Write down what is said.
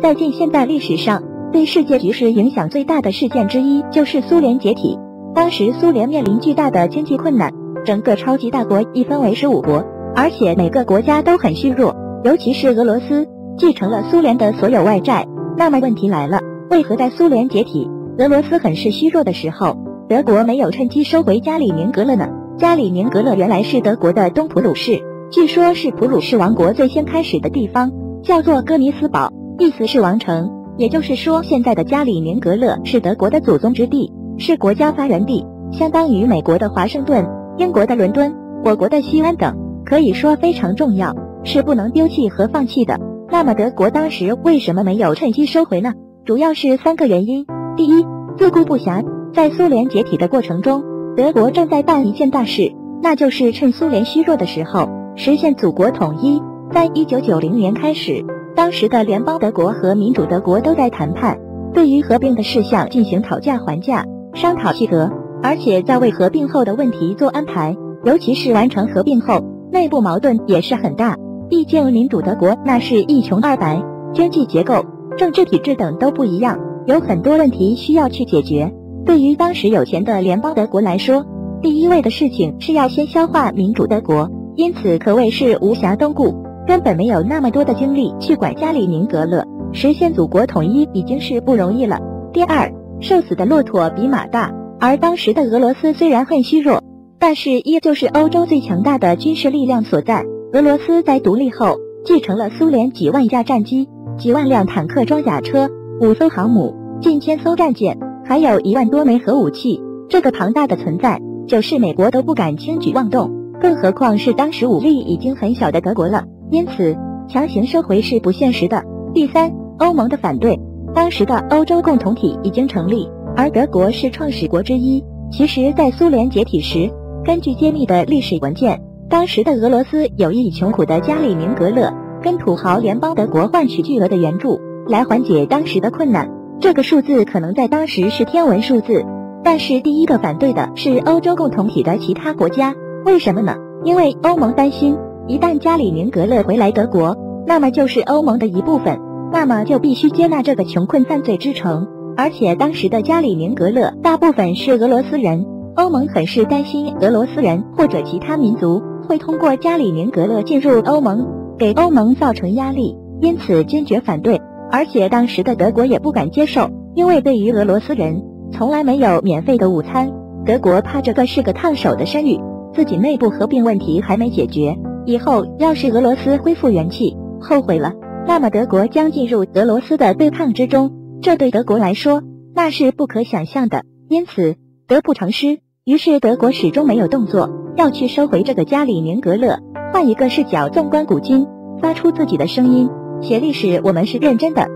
在近现代历史上，对世界局势影响最大的事件之一就是苏联解体。当时苏联面临巨大的经济困难，整个超级大国一分为十五国，而且每个国家都很虚弱，尤其是俄罗斯继承了苏联的所有外债。那么问题来了，为何在苏联解体、俄罗斯很是虚弱的时候，德国没有趁机收回加里宁格勒呢？加里宁格勒原来是德国的东普鲁士，据说是普鲁士王国最先开始的地方，叫做哥尼斯堡。意思是王城，也就是说，现在的加里宁格勒是德国的祖宗之地，是国家发源地，相当于美国的华盛顿、英国的伦敦、我国的西安等，可以说非常重要，是不能丢弃和放弃的。那么德国当时为什么没有趁机收回呢？主要是三个原因：第一，自顾不暇。在苏联解体的过程中，德国正在办一件大事，那就是趁苏联虚弱的时候实现祖国统一。在一九九零年开始。当时的联邦德国和民主德国都在谈判，对于合并的事项进行讨价还价、商讨细则，而且在为合并后的问题做安排。尤其是完成合并后，内部矛盾也是很大。毕竟民主德国那是一穷二白，经济结构、政治体制等都不一样，有很多问题需要去解决。对于当时有钱的联邦德国来说，第一位的事情是要先消化民主德国，因此可谓是无暇东顾。根本没有那么多的精力去管加里宁格勒，实现祖国统一已经是不容易了。第二，瘦死的骆驼比马大，而当时的俄罗斯虽然很虚弱，但是依旧是欧洲最强大的军事力量所在。俄罗斯在独立后继承了苏联几万架战机、几万辆坦克装甲车、五艘航母、近千艘战舰，还有一万多枚核武器。这个庞大的存在，就是美国都不敢轻举妄动，更何况是当时武力已经很小的德国了。因此，强行收回是不现实的。第三，欧盟的反对。当时的欧洲共同体已经成立，而德国是创始国之一。其实，在苏联解体时，根据揭秘的历史文件，当时的俄罗斯有意以穷苦的加里宁格勒跟土豪联邦德国换取巨额的援助，来缓解当时的困难。这个数字可能在当时是天文数字，但是第一个反对的是欧洲共同体的其他国家。为什么呢？因为欧盟担心。一旦加里宁格勒回来德国，那么就是欧盟的一部分，那么就必须接纳这个穷困犯罪之城。而且当时的加里宁格勒大部分是俄罗斯人，欧盟很是担心俄罗斯人或者其他民族会通过加里宁格勒进入欧盟，给欧盟造成压力，因此坚决反对。而且当时的德国也不敢接受，因为对于俄罗斯人从来没有免费的午餐，德国怕这个是个烫手的山芋，自己内部合并问题还没解决。以后要是俄罗斯恢复元气，后悔了，那么德国将进入俄罗斯的对抗之中，这对德国来说那是不可想象的。因此得不偿失，于是德国始终没有动作，要去收回这个加里宁格勒。换一个视角纵观古今，发出自己的声音，写历史，我们是认真的。